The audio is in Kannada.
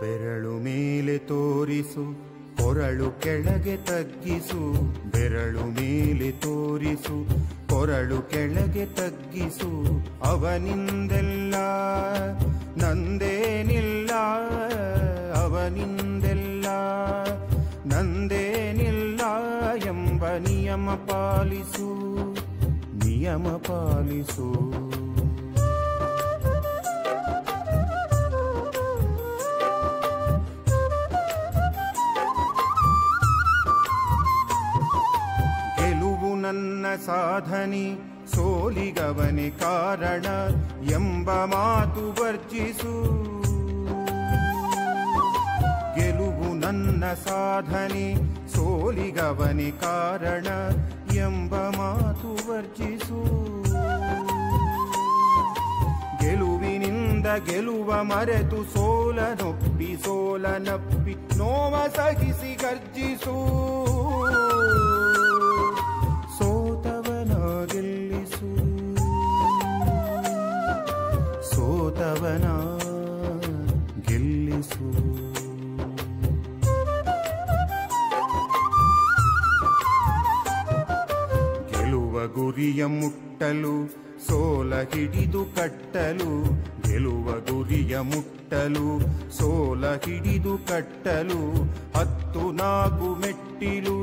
ಬೆರಳು ಮೇಲೆ ತೋರಿಸು, ಕೊರಳು ಕೆಳಗೆ ತಗ್ಗಿಸು. ಬೆರಳು ಮೇಲೆ ತೋರಿಸು, ಕೊರಳು ಕೆಳಗೆ ತಗ್ಗಿಸು. ಅವನಿಂದೆಲ್ಲ ನಂದೇನಿಲ್ಲ ಅವನಿಂದೆಲ್ಲ ನಂದೇನಿಲ್ಲ ಎಂಬ ನಿಯಮ ಪಾಲಿಸು ನಿಯಮ ಪಾಲಿಸು. ಸಾಧನೆ, ಸೋಲಿಗವನೇ ಕಾರಣ ಎಂಬ ಮಾತು ವರ್ಜಿಸು. ಗೆಲುವು ನನ್ನ ಸಾಧನೆ, ಸೋಲಿಗವನೇ ಕಾರಣ ಎಂಬ ಮಾತು ವರ್ಜಿಸು. ಗೆಲುವಿನಿಂದ ಗೆಲುವ ಮರೆತು ಸೋಲನೊಪ್ಪಿ ಸೋಲನಪ್ಪಿ ನೋವ ಸಹಿಸಿ ಗರ್ಜಿಸು. ಗುರಿಯ ಮುಟ್ಟಲು ಸೋಲ ಹಿಡಿದು ಕಟ್ಟಲು ಗೆಲುವ ಗುರಿಯ ಮುಟ್ಟಲು ಸೋಲ ಹಿಡಿದು ಕಟ್ಟಲು ಹತ್ತು ನಾಗು ಮೆಟ್ಟಿಲು